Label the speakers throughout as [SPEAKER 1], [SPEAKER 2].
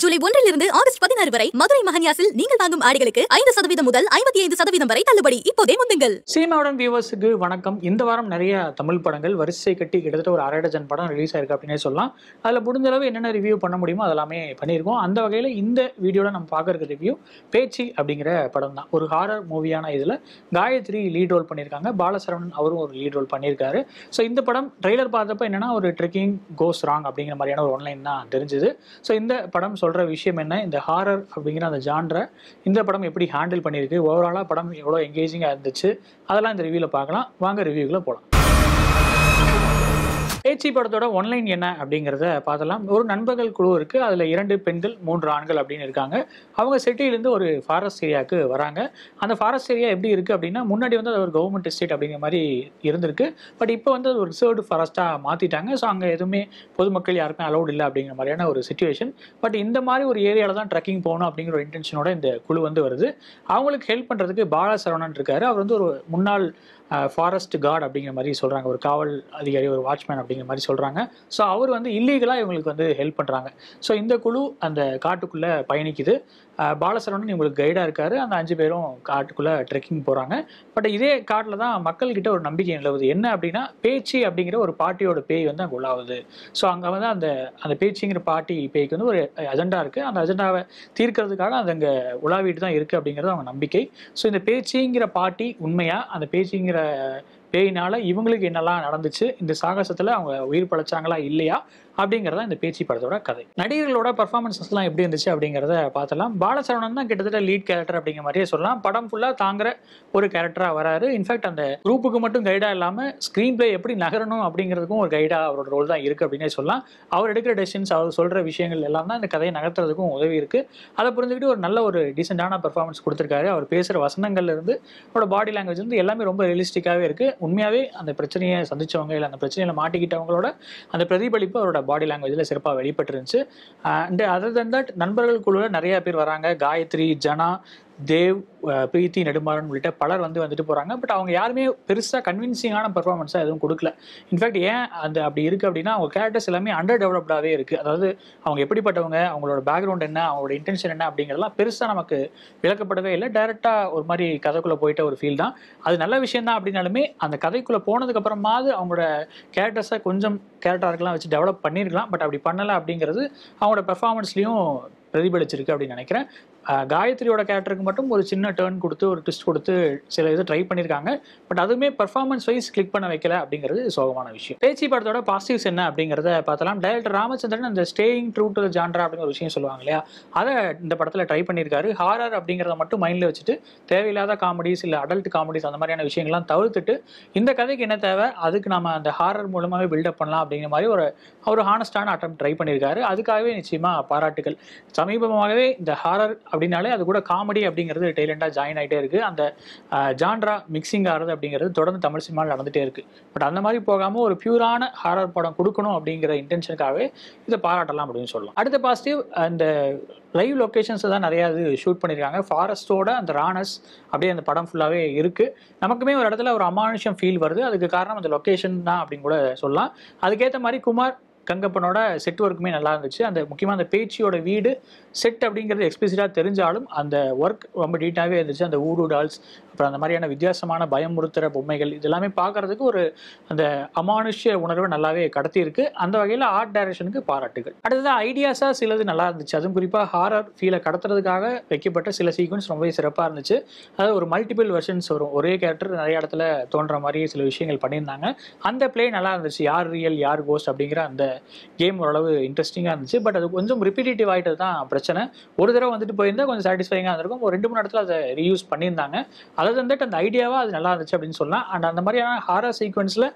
[SPEAKER 1] ஜூலை ஒன்றிலிருந்து ஆகஸ்ட் பதினாறு வரை மதுரை மகன்யாசில் நீங்கள் வாங்கும் ஆடைகளுக்கு ஐந்து சதவீதம் முதல் ஐம்பத்தி ஐந்து சதவீதம் வரை தள்ளுபடி இப்போதே முந்துங்கள்.
[SPEAKER 2] சினிமாவுடன் வியூவர்ஸுக்கு வணக்கம். இந்த வாரம் நிறைய தமிழ் படங்கள் வரிசை கட்டி கிட்டத்தட்ட ஒரு அரை டஜன் படம் ரிலீஸ் ஆயிருக்கு அப்படின்னே சொல்லலாம். அதில் முடிஞ்ச அளவு என்னென்ன ரிவ்யூ பண்ண முடியுமோ அதெல்லாமே பண்ணியிருக்கோம். அந்த வகையில் இந்த வீடியோவில் நம்ம பார்க்கறது ரிவ்யூ பேச்சு அப்படிங்கிற படம் தான். ஒரு ஹாரர் மூவியான இதில் காயத்ரி லீட் ரோல் பண்ணியிருக்காங்க. பாலசரவணன் அவரும் ஒரு லீட் ரோல் பண்ணியிருக்காரு. ஸோ இந்த படம் ட்ரெய்லர் பார்த்தப்ப என்னென்னா ஒரு ட்ரெக்கிங் கோஸ் ராங் அப்படிங்கிற மாதிரியான ஒரு ஒன்லைன் தான் தெரிஞ்சுது. ஸோ இந்த படம் சொல்கிற விஷயம் என்ன? இந்த ஹாரர் அப்படிங்கிற அந்த ஜான்ரை இந்த படம் எப்படி ஹேண்டில் பண்ணியிருக்கு? ஓவராலாக படம் எவ்வளோ எங்கேஜிங்காக இருந்துச்சு? அதெல்லாம் இந்த ரிவ்யூவில் பார்க்கலாம். வாங்க ரிவ்யூக்குள்ளே போகலாம் பேச்சி படத்தோட ஒன்லைன் என்ன அப்படிங்கிறத பார்த்தலாம் ஒரு நண்பர்கள் குழு இருக்குது அதில் இரண்டு பெண்கள் மூன்று ஆண்கள் அப்படின்னு இருக்காங்க. அவங்க சிட்டியிலேருந்து ஒரு ஃபாரஸ்ட் ஏரியாவுக்கு வராங்க. அந்த ஃபாரஸ்ட் ஏரியா எப்படி இருக்குது அப்படின்னா முன்னாடி வந்து அது ஒரு கவர்மெண்ட் எஸ்டேட் அப்படிங்கிற மாதிரி இருந்திருக்கு. பட் இப்போ வந்து அது ஒரு ரிசர்வ்டு ஃபாரஸ்ட்டாக மாற்றிட்டாங்க ஸோ அங்கே எதுவுமே பொதுமக்கள் யாருக்கும் அலௌட் இல்லை அப்படிங்கிற மாதிரியான ஒரு சுச்சுவேஷன் பட் இந்த மாதிரி ஒரு ஏரியாவில் தான் ட்ரெக்கிங் போகணும் அப்படிங்கிற ஒரு இன்டென்ஷனோட இந்த குழு வந்து வருது. அவங்களுக்கு ஹெல்ப் பண்ணுறதுக்கு பாலசரவணன் இருக்காரு. அவர் வந்து ஒரு முன்னாள் ஃபாரஸ்ட் கார்டு அப்படிங்கிற மாதிரி சொல்கிறாங்க ஒரு காவல் அதிகாரி ஒரு வாட்ச்மேன் அப்படிங்கிற மாதிரி சொல்கிறாங்க ஸோ அவர் வந்து இல்லீகலாக இவங்களுக்கு வந்து ஹெல்ப் பண்ணுறாங்க ஸோ இந்த குழு அந்த காட்டுக்குள்ளே பயணிக்குது. பாலசரவணன் இவங்களுக்கு கைடாக இருக்காரு. அந்த அஞ்சு பேரும் காட்டுக்குள்ளே ட்ரெக்கிங் போகிறாங்க பட் இதே காட்டில் தான் மக்கள்கிட்ட ஒரு நம்பிக்கை நிலவுது. என்ன அப்படின்னா பேச்சு அப்படிங்கிற ஒரு பாட்டியோட பேய் வந்து அங்கே உள்ளாகுது ஸோ அங்கே வந்து அந்த அந்த பேச்சுங்கிற பாட்டி பேய்க்கு வந்து ஒரு அஜெண்டா இருக்குது அந்த அஜெண்டாவை தீர்க்கிறதுக்காக அது அங்கே உலாவிட்டு தான் இருக்குது அப்படிங்கிறது அவங்க நம்பிக்கை. ஸோ இந்த பேச்சுங்கிற பாட்டி உண்மையாக அந்த பேச்சுங்கிற பேயினால் இவங்களுக்கு என்னெல்லாம் நடந்துச்சு இந்த சாகசத்தில் அவங்க உயிர் பழைச்சாங்களா இல்லையா அப்படிங்கிறத இந்த பேச்சு படத்தோட கதை. நடிகர்களோட பர்ஃபார்மன்ஸஸ்லாம் எப்படி இருந்துச்சு அப்படிங்கிறத பார்த்தலாம் பாலசரவணன் தான் கிட்டத்தட்ட லீட் கேரக்டர் அப்படிங்கிற மாதிரியே சொல்லலாம். படம் ஃபுல்லாக தாங்குற ஒரு கேரக்டராக வராரு. இன்ஃபேக்ட் அந்த குரூப்புக்கு மட்டும் கைடாக இல்லாமல் ஸ்க்ரீன் பிளே எப்படி நகரணும் அப்படிங்கிறதுக்கும் ஒரு கைடாக அவரோட ரோல் தான் இருக்குது அப்படின்னே சொல்லலாம். அவர் எடுக்கிற டெசிஷன்ஸ் அவர் சொல்கிற விஷயங்கள் எல்லாம் தான் இந்த கதையை நகர்த்துறதுக்கும் உதவி இருக்குது அதை புரிஞ்சுக்கிட்டு ஒரு நல்ல ஒரு டீசெண்டான பர்ஃபார்மன்ஸ் கொடுத்துருக்காரு. அவர் பேசுகிற வசனங்கள்லேருந்து அவரோட பாடி லாங்குவேஜ் வந்து எல்லாமே ரொம்ப ரியலிஸ்டிக்காகவே இருக்குது உண்மையாகவே அந்த பிரச்சனையை சந்திச்சவங்க இல்லை அந்த பிரச்சனையில் மாட்டிக்கிட்டவங்களோட அந்த பிரதிபலிப்பு அவரோட பாடி லாங்குவேஜில் சிறப்பாக வெளிப்பட்டுருந்துச்சு. அண்ட் அதர் தன் தட் நண்பர்கள் குழுவில் நிறைய பேர் வராங்க. காயத்ரி ஜனா தேவ் பிரீத்தி நெடுமாறன் உள்ளிட்ட பலர் வந்து வந்துட்டு போகிறாங்க பட் அவங்க யாருமே பெருசாக கன்வின்சிங்கான பர்ஃபார்மன்ஸாக எதுவும் கொடுக்கல. இன்ஃபேக்ட் ஏன் அந்த அப்படி இருக்குது அப்படின்னா அவங்க கேரக்டர்ஸ் எல்லாமே அண்டர் டெவலப்டாகவே இருக்குது அதாவது அவங்க எப்படிப்பட்டவங்க அவங்களோட பேக்ரவுண்ட் என்ன அவங்களோட இன்டென்ஷன் என்ன அப்படிங்கிறதெல்லாம் பெருசாக நமக்கு விளக்கப்படவே இல்லை. டைரெக்டாக ஒரு மாதிரி கதைக்குள்ளே போயிட்ட ஒரு ஃபீல் தான். அது நல்ல விஷயம் தான் அப்படின்னாலுமே அந்த கதைக்குள்ளே போனதுக்கப்புறமாவது அவங்களோட கேரக்டர்ஸை கொஞ்சம் கேரக்டர்க்கெலாம் வச்சு டெவலப் பண்ணியிருக்கலாம் பட் அப்படி பண்ணலை அப்படிங்கிறது அவங்களோட பெர்ஃபார்மன்ஸ்லேயும் பிரதிபலிச்சிருக்கு அப்படின்னு நினைக்கிறேன். காயத்ரியோட கேரக்டருக்கு மட்டும் ஒரு சின்ன டேர்ன் கொடுத்து ஒரு ட்விஸ்ட் கொடுத்து சில இது ட்ரை பண்ணியிருக்காங்க. பட் அதுவுமே பர்ஃபார்மன்ஸ் வைஸ் கிளிக் பண்ண வைக்கல அப்படிங்கிறது சோகமான விஷயம். பேச்சு படத்தோட பாசிட்டிவ்ஸ் என்ன அப்படிங்கிறத பார்த்தலாம். டைரக்டர் ராமச்சந்திரன் அந்த ஸ்டேயிங் ட்ரூ டு ஜான்ரா அப்படிங்கிற ஒரு விஷயம் சொல்லுவாங்க இல்லையா? அதை இந்த படத்தில் ட்ரை பண்ணியிருக்காரு. ஹாரர் அப்படிங்கிறத மட்டும் மைண்டில் வச்சுட்டு தேவையில்லாத காமெடிஸ் இல்லை அடல்ட் காமெடிஸ் அந்த மாதிரியான விஷயங்கள்லாம் தவிர்த்துட்டு இந்த கதைக்கு என்ன தேவை? அதுக்கு நம்ம அந்த ஹாரர் மூலமாகவே பில்டப் பண்ணலாம் அப்படிங்கிற மாதிரி ஒரு ஒரு ஹானஸ்டான அட்டம் ட்ரை பண்ணியிருக்காரு. அதுக்காகவே நிச்சயமாக பாராட்டுகள். சமீபமாகவே இந்த ஹாரர் அப்படின்னாலே அது கூட காமெடி அப்படிங்கிறது டெய்லண்டாக ஜாயின் ஆகிட்டே இருக்குது அந்த ஜான்ரா மிக்சிங் ஆகிறது அப்படிங்கிறது தொடர்ந்து தமிழ் சினிமாவில் நடந்துகிட்டே இருக்குது பட் அந்த மாதிரி போகாமல் ஒரு பியூரான ஹாரர் படம் கொடுக்கணும் அப்படிங்கிற இன்டென்ஷனுக்காகவே இதை பாராட்டலாம் அப்படின்னு சொல்லலாம். அடுத்த பாசிட்டிவ் அந்த லைவ் லொக்கேஷன்ஸ் தான் நிறையா இது ஷூட் பண்ணியிருக்காங்க. ஃபாரஸ்ட்டோட அந்த ரானஸ் அப்படியே அந்த படம் ஃபுல்லாகவே இருக்குது நமக்குமே ஒரு இடத்துல ஒரு அமானுஷம் ஃபீல் வருது. அதுக்கு காரணம் அந்த லொக்கேஷன் தான் அப்படின்னு கூட சொல்லலாம். அதுக்கேற்ற மாதிரி குமார் கங்கப்பனோட செட் ஒர்க்குமே நல்லா இருந்துச்சு. அந்த முக்கியமாக அந்த பேச்சியோட வீடு செட் அப்படிங்கிறது எக்ஸ்பிளிசிட்டாக தெரிஞ்சாலும் அந்த ஒர்க் ரொம்ப டீட்டாகவே இருந்துச்சு. அந்த ஊடு டால்ஸ் அப்புறம் அந்த மாதிரியான வித்தியாசமான பயமுறுத்துகிற பொம்மைகள் இதெல்லாமே பார்க்கறதுக்கு ஒரு அந்த அமானுஷ்ய உணர்வை நல்லாவே கடத்தியிருக்கு. அந்த வகையில் ஆர்ட் டைரக்ஷனுக்கு பாராட்டுகள். அடுத்தது ஐடியாஸாக சிலது நல்லா இருந்துச்சு. அதுவும் குறிப்பாக ஹாரர் ஃபீலை கடத்துறதுக்காக வைக்கப்பட்ட சில சீக்வன்ஸ் ரொம்பவே சிறப்பாக இருந்துச்சு. அதாவது ஒரு மல்டிபிள் வெர்ஷன்ஸ் வரும். ஒரே கேரக்டர் நிறைய இடத்துல தோன்ற மாதிரி சில விஷயங்கள் பண்ணியிருந்தாங்க. அந்த ப்ளே நல்லா இருந்துச்சு. யார் ரியல் யார் கோஸ்ட் அப்படிங்கிற அந்த கேம் ஓரளவு இன்ட்ரெஸ்டிங்காக இருந்துச்சு. பட் அது கொஞ்சம் ரிப்பீட்டேட்டிவ் ஆகிட்டது தான் பிரச்சனை. ஒரு தடவை வந்துட்டு போயிருந்தால் கொஞ்சம் சாட்டிஸ்ஃபைங்காக இருந்திருக்கும். ஒரு ரெண்டு மூணு இடத்துல அதை ரீயூஸ் பண்ணியிருந்தாங்க. அதர் வந்துட்டு அந்த ஐடியாவாக அது நல்லா இருந்துச்சு அப்படின்னு சொல்லலாம். அண்ட் அந்த மாதிரியான ஹாரர் சீக்வன்ஸில்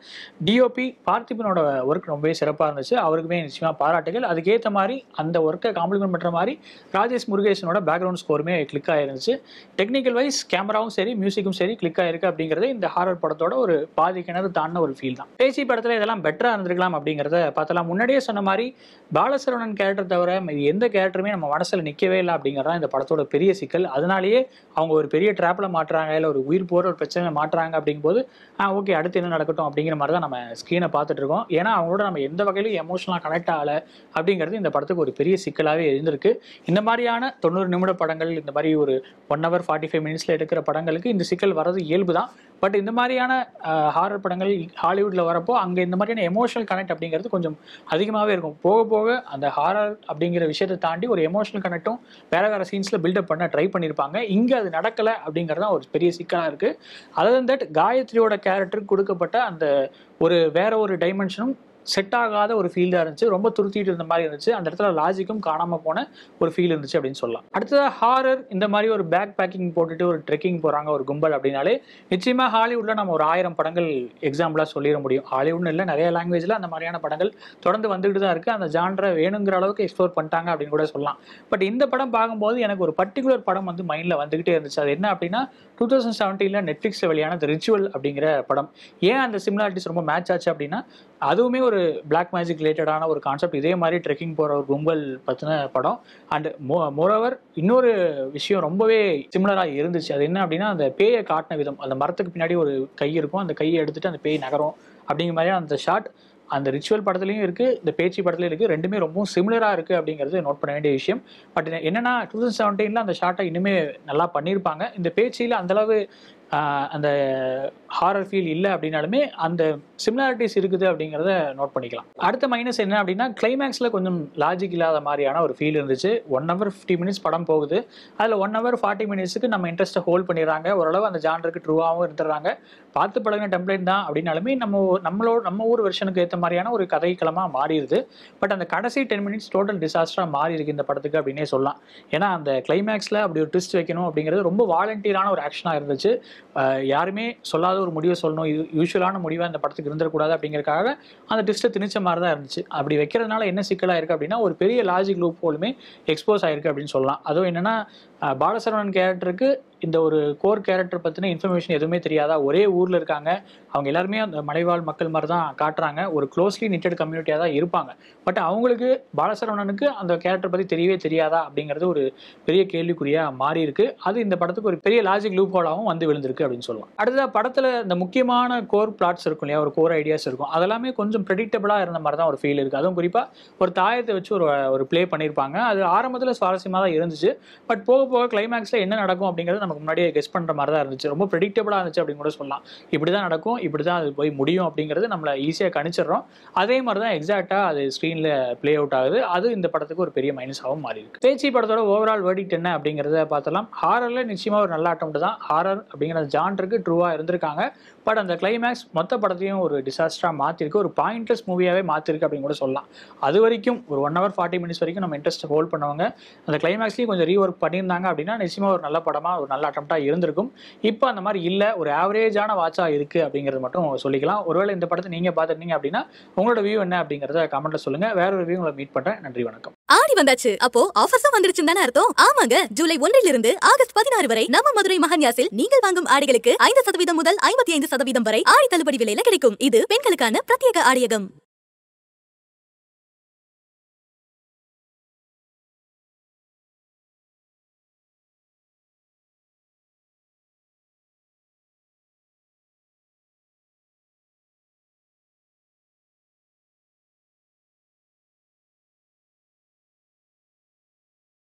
[SPEAKER 2] டிஓபி பார்த்திபனோட ஒர்க் ரொம்பவே சிறப்பாக இருந்துச்சு. அவருக்குமே நிச்சயமாக பாராட்டுகள். அதுக்கேற்ற மாதிரி அந்த ஒர்க்கை காம்ப்ளிமெண்ட் பண்ணுற மாதிரி ராஜேஷ் முருகேஷனோட பேக்ரவுண்ட் ஸ்கோருமே கிளிக் ஆயிருந்துச்சு. டெக்னிக்கல் வைஸ் கேமராவும் சரி மியூசிக்கும் சரி கிளிக் ஆயிருக்கு அப்படிங்கிறது இந்த ஹாரர் படத்தோட ஒரு பாதி கிணறு தாண்டின ஒரு ஃபீல் தான். பேசி படத்தில் இதெல்லாம் பெட்டராக இருந்திருக்கலாம் அப்படிங்கிறத பார்த்தலாம் முன்னாடியே சொன்ன மாதிரி பாலசரவணன் கேரக்டர் தவிர எந்த கேரக்டருமே நம்ம மனசில் நிற்கவே இல்லை அப்படிங்கிறது தான் இந்த படத்தோட பெரிய சிக்கல். அதனாலேயே அவங்க ஒரு பெரிய ட்ராப்பில் மாட்டுறாங்க இல்லை ஒரு உயிர் போகிற ஒரு பிரச்சனை மாட்டுறாங்க அப்படிங்கும்போது ஆ ஓகே அடுத்து என்ன நடக்கட்டும் அப்படிங்கிற மாதிரி தான் நம்ம ஸ்க்ரீனை பார்த்துட்டு இருக்கோம். ஏன்னா அவங்களோட நம்ம எந்த வகையிலும் எமோஷனலாக கனெக்ட் ஆகலை அப்படிங்கிறது இந்த படத்துக்கு ஒரு பெரிய சிக்கலாகவே இருந்திருக்கு. இந்த மாதிரியான தொண்ணூறு நிமிட படங்கள் இந்த மாதிரி ஒரு ஒன் ஹவர் ஃபார்ட்டி ஃபைவ் மினிட்ஸில் எடுக்கிற படங்களுக்கு இந்த சிக்கல் வர்றது இயல்பு தான் பட் இந்த மாதிரியான ஹாரர் படங்கள் ஹாலிவுட்டில் வரப்போ அங்கே இந்த மாதிரியான எமோஷனல் கனெக்ட் அப்படிங்கிறது கொஞ்சம் அதிகமாகவே இருக்கும். போக போக அந்த ஹாரர் அப்படிங்கிற விஷயத்தை தாண்டி ஒரு எமோஷனல் கனெக்ட்டும் வேற வேற சீன்ஸில் பில்டப் பண்ண ட்ரை பண்ணியிருப்பாங்க இங்கே அது நடக்கலை அப்படிங்கிறது தான் ஒரு பெரிய சிக்கலாக இருக்குது அதர் தட் காயத்ரியோட கேரக்டருக்கு கொடுக்கப்பட்ட அந்த ஒரு வேற ஒரு டைமென்ஷனும் செட் ஆகாத ஒரு ஃபீல்டாக இருந்துச்சு. ரொம்ப துருத்திட்டு இருந்த மாதிரி இருந்துச்சு. அந்த இடத்துல லாஜிக்கும் காணாமல் போன ஒரு ஃபீல் இருந்துச்சு அப்படின்னு சொல்லலாம். அடுத்ததாக ஹாரர் இந்த மாதிரி ஒரு பேக் பேக்கிங் போட்டுட்டு ஒரு ட்ரெக்கிங் போகிறாங்க ஒரு கும்பல் அப்படின்னாலே நிச்சயமாக ஹாலிவுட்டில் நம்ம ஒரு ஆயிரம் படங்கள் எக்ஸாம்பிளாக சொல்லிட முடியும். ஹாலிவுட்னு இல்லை நிறைய லாங்குவேஜில் அந்த மாதிரியான படங்கள் தொடர்ந்து வந்துக்கிட்டு தான் இருக்குது அந்த ஜான்ரை வேணுங்கிற அளவுக்கு எக்ஸ்ப்ளோர் பண்ணிட்டாங்க அப்படின்னு கூட சொல்லலாம். பட் இந்த படம் பார்க்கும்போது எனக்கு ஒரு பர்டிகுலர் படம் வந்து மைண்டில் வந்துகிட்டே இருந்துச்சு. அது என்ன அப்படின்னா டூ தௌசண்ட் செவன்டீனில் நெட்ஃப்ளிக்ஸில் வெளியான த ரிச்சுவல் அப்படிங்கிற படம். ஏன் அந்த சிமிலாரிட்டிஸ் ரொம்ப மேட்ச் ஆச்சு அப்படின்னா அதுவுமே ஒரு பிளாக் மேஜிக் ரிலேட்டடான ஒரு கான்செப்ட் இதே மாதிரி ட்ரெக்கிங் போகிற ஒரு கும்பல் பற்றின படம். அண்ட் மோ மோரோவர் இன்னொரு விஷயம் ரொம்பவே சிமிலராக இருந்துச்சு. அது என்ன அப்படின்னா அந்த பேயை காட்டின விதம். அந்த மரத்துக்கு பின்னாடி ஒரு கை இருக்கும். அந்த கையை எடுத்துகிட்டு அந்த பேய் நகரும். அப்படிங்கிற மாதிரி அந்த ஷாட் அந்த ரிச்சுவல் படத்துலையும் இருக்குது இந்த பேச்சு படத்துலையும் இருக்குது ரெண்டுமே ரொம்பவும் சிமிலராக இருக்குது அப்படிங்கிறது நோட் பண்ண வேண்டிய விஷயம். பட் என்னென்னா டூ தௌசண்ட் செவன்டீனில் அந்த ஷாட்டை இன்னுமே நல்லா பண்ணியிருப்பாங்க இந்த பேச்சியில் அந்தளவு அந்த ஹாரர் ஃபீல் இல்லை அப்படின்னாலுமே அந்த சிமிலாரிட்டிஸ் இருக்குது அப்படிங்கிறத நோட் பண்ணிக்கலாம். அடுத்த மைனஸ் என்ன அப்படின்னா கிளைமேக்ஸில் கொஞ்சம் லாஜிக் இல்லாத மாதிரியான ஒரு ஃபீல் இருந்துச்சு. ஒன் ஹவர் ஃபிஃப்டி மினிட்ஸ் படம் போகுது. அதில் ஒன் ஹவர் ஃபார்ட்டி மினிட்ஸுக்கு நம்ம இன்ட்ரெஸ்ட்டை ஹோல்ட் பண்ணிடுறாங்க. ஓரளவு அந்த ஜானருக்கு ட்ரூவாகவும் இருந்துடுறாங்க. பார்த்து பழகின டெம்ப்ளேட் தான் அப்படின்னாலுமே நம்ம நம்மளோட நம்ம ஊர் வெர்ஷனுக்கு ஏற்ற மாதிரியான ஒரு கதைக்களமாக மாறிடுது. பட் அந்த கடைசி டென் மினிட்ஸ் டோட்டல் டிசாஸ்டராக மாறி இருக்கு இந்த படத்துக்கு அப்படின்னே சொல்லலாம். ஏன்னா அந்த கிளைமேக்ஸில் அப்படி ஒரு ட்விஸ்ட் வைக்கணும் அப்படிங்கிறது ரொம்ப வாலண்டியரான ஒரு ஆக்ஷனாக இருந்துச்சு. யாருமே சொல்லாத ஒரு முடிவை சொல்லணும். இது யூஸ்வலான முடிவாக இந்த படத்துக்கு இருந்துடக்கூடாது அப்படிங்கிறக்காக அந்த ட்விஸ்ட்டை திணிச்ச மாதிரி தான் இருந்துச்சு. அப்படி வைக்கிறதுனால என்ன சிக்கலாக இருக்குது அப்படின்னா ஒரு பெரிய லாஜிக் லூப் போலுமே எக்ஸ்போஸ் ஆயிருக்கு அப்படின்னு சொல்லலாம். அதுவும் என்னென்னா பாலசரவணன் கேரக்டருக்கு இந்த ஒரு கோர் கேரக்டர் பற்றின இன்ஃபர்மேஷன் எதுவுமே தெரியாதா? ஒரே ஊரில் இருக்காங்க. அவங்க எல்லாருமே அந்த மலைவாழ் மக்கள் மாதிரி தான் காட்டுறாங்க. ஒரு க்ளோஸ்லி நிட்டட் கம்யூனிட்டியாக தான் இருப்பாங்க. பட் அவங்களுக்கு பாலசரவணனுக்கு அந்த கேரக்டர் பற்றி தெரியவே தெரியாதா? அப்படிங்கிறது ஒரு பெரிய கேள்விக்குறியாக மாறி இருக்கு. அது இந்த படத்துக்கு ஒரு பெரிய லாஜிக் லூப் ஹோலாகவும் வந்து விழுந்திருக்கு அப்படின்னு சொல்லுவாங்க அடுத்ததாக படத்தில் இந்த முக்கியமான கோர் பிளாட்ஸ் இருக்கும் இல்லையா? ஒரு கோர் ஐடியாஸ் இருக்கும். அதெல்லாமே கொஞ்சம் ப்ரெடிக்டபிளாக இருந்த மாதிரி தான் ஒரு ஃபீல் இருக்குது அதுவும் குறிப்பாக ஒரு தாயத்தை வச்சு ஒரு ஒரு ப்ளே பண்ணியிருப்பாங்க. அது ஆரம்பத்தில் சுவாரஸ்யமாக தான் இருந்துச்சு. பட் போக போக கிளைமேக்ஸில் என்ன நடக்கும் அப்படிங்கிறது நமக்கு முன்னாடியே கெஸ் பண்ணுற மாதிரி தான் இருந்துச்சு. ரொம்ப ப்ரெடிக்டபிளாக இருந்துச்சு அப்படின்னு கூட சொல்லலாம். இப்படி தான் நடக்கும் இப்படி தான் அது போய் முடியும் அப்படிங்கிறது நம்மளை ஈஸியாக கணிச்சிடுறோம். அதே மாதிரி தான் எக்ஸாக்டாக அது ஸ்க்ரீனில் ப்ளே அவுட் ஆகுது. அது இந்த படத்துக்கு ஒரு பெரிய மைனஸாகவும் மாறி இருக்கு. பேச்சி படத்தோட ஓவரால் வேர்டிக்ட் என்ன அப்படிங்கிறத பார்த்தலாம் ஹாரரில் நிச்சயமாக ஒரு நல்ல அட்டம் தான். ஹாரர் அப்படிங்கிற ஜான்ருக்கு ட்ரூவாக இருந்திருக்காங்க. பட் அந்த கிளைமேக்ஸ் மொத்த படத்தையும் ஒரு டிசாஸ்டராக மாற்றிருக்கு ஒரு பாயிண்ட்லெஸ் மூவியாகவே மாற்றிருக்கு அப்படின்னு கூட சொல்லலாம். அது வரைக்கும் ஒரு ஒன் ஹவர் ஃபார்ட்டி மினிட்ஸ் வரைக்கும் நம்ம இன்ட்ரெஸ்ட் ஹோல்ட் பண்ணுவாங்க. அந்த கிளைமேக்ஸ்லேயும் கொஞ்சம் ரீஒர்க் பண்ணியிருந்தாங்க அப்படின்னா நிச்சயமாக ஒரு நல்ல படமாக ஒரு நல்ல அட்டம்ப்டாக இருந்திருக்கும். இப்போ அந்த மாதிரி இல்லை ஒரு ஆவரேஜான வாட்சாக இருக்குது அப்படிங்கிறது மட்டும் சொல்லிக்கலாம். ஒருவேளை இந்த படத்தை நீங்கள் பார்த்துருந்தீங்க அப்படின்னா உங்களோட வியூ என்ன அப்படிங்கிறத கமெண்ட்டில் சொல்லுங்கள் வேற ஒரு வியூ உங்களை மீட் பண்ணுறேன் நன்றி வணக்கம்.
[SPEAKER 1] ஆடி வந்தாச்சு. அப்போ ஆஃபர்ஸும் வந்துருச்சுன்னு தானே அர்த்தம்? ஆமாங்க. ஜூலை ஒன்றில் இருந்து ஆகஸ்ட் பதினாறு வரை நம்ம மதுரை மகன்யாசில் நீங்கள் வாங்கும் ஆடைகளுக்கு ஐந்து சதவீதம் முதல் ஐம்பத்தி ஐந்து சதவீதம் வரை ஆடி தள்ளுபடி விலையில கிடைக்கும். இது பெண்களுக்கான பிரத்யேக ஆடியகம்.